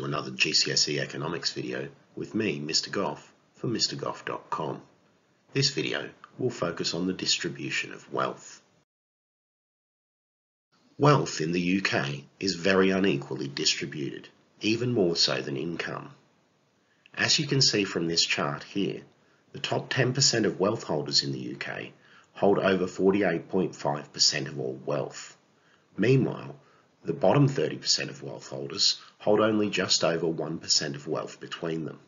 another GCSE economics video with me, Mr. Goff, for mrgoff.com. This video will focus on the distribution of wealth. Wealth in the UK is very unequally distributed, even more so than income. As you can see from this chart here, the top 10% of wealth holders in the UK hold over 48.5% of all wealth. Meanwhile, the bottom 30% of wealth holders hold only just over 1% of wealth between them.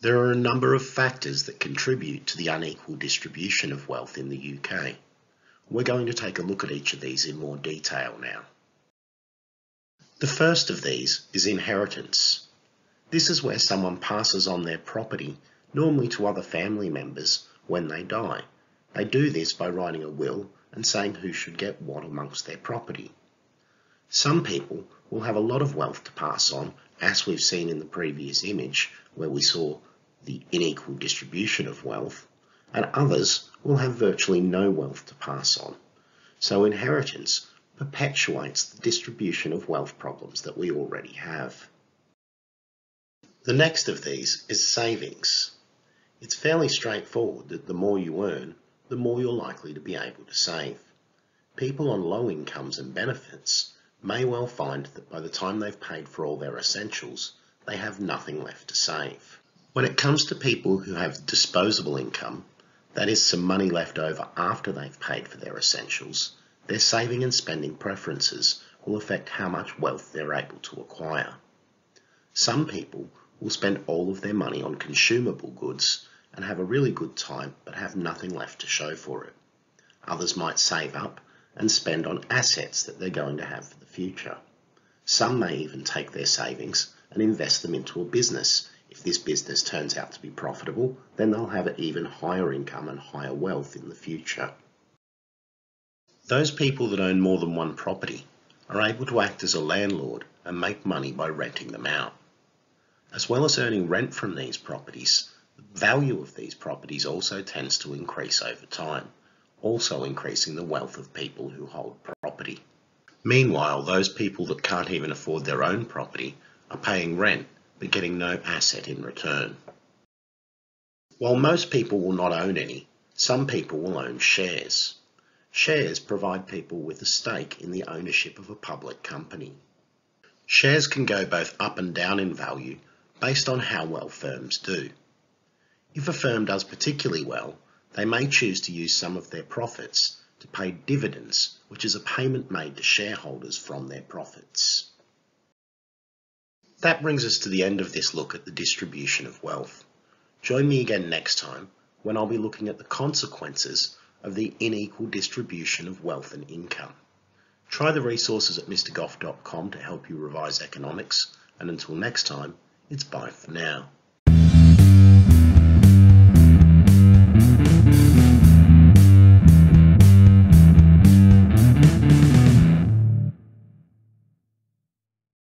There are a number of factors that contribute to the unequal distribution of wealth in the UK. We're going to take a look at each of these in more detail now. The first of these is inheritance. This is where someone passes on their property, normally to other family members, when they die. They do this by writing a will and saying who should get what amongst their property. Some people will have a lot of wealth to pass on, as we've seen in the previous image, where we saw the unequal distribution of wealth, and others will have virtually no wealth to pass on. So inheritance perpetuates the distribution of wealth problems that we already have. The next of these is savings. It's fairly straightforward that the more you earn, the more you're likely to be able to save. People on low incomes and benefits may well find that by the time they've paid for all their essentials, they have nothing left to save. When it comes to people who have disposable income, that is some money left over after they've paid for their essentials, their saving and spending preferences will affect how much wealth they're able to acquire. Some people will spend all of their money on consumable goods and have a really good time but have nothing left to show for it. Others might save up and spend on assets that they're going to have for the future. Some may even take their savings and invest them into a business. If this business turns out to be profitable, then they'll have an even higher income and higher wealth in the future. Those people that own more than one property are able to act as a landlord and make money by renting them out. As well as earning rent from these properties, the value of these properties also tends to increase over time also increasing the wealth of people who hold property. Meanwhile, those people that can't even afford their own property are paying rent but getting no asset in return. While most people will not own any, some people will own shares. Shares provide people with a stake in the ownership of a public company. Shares can go both up and down in value based on how well firms do. If a firm does particularly well, they may choose to use some of their profits to pay dividends, which is a payment made to shareholders from their profits. That brings us to the end of this look at the distribution of wealth. Join me again next time when I'll be looking at the consequences of the unequal distribution of wealth and income. Try the resources at mrgoff.com to help you revise economics, and until next time, it's bye for now.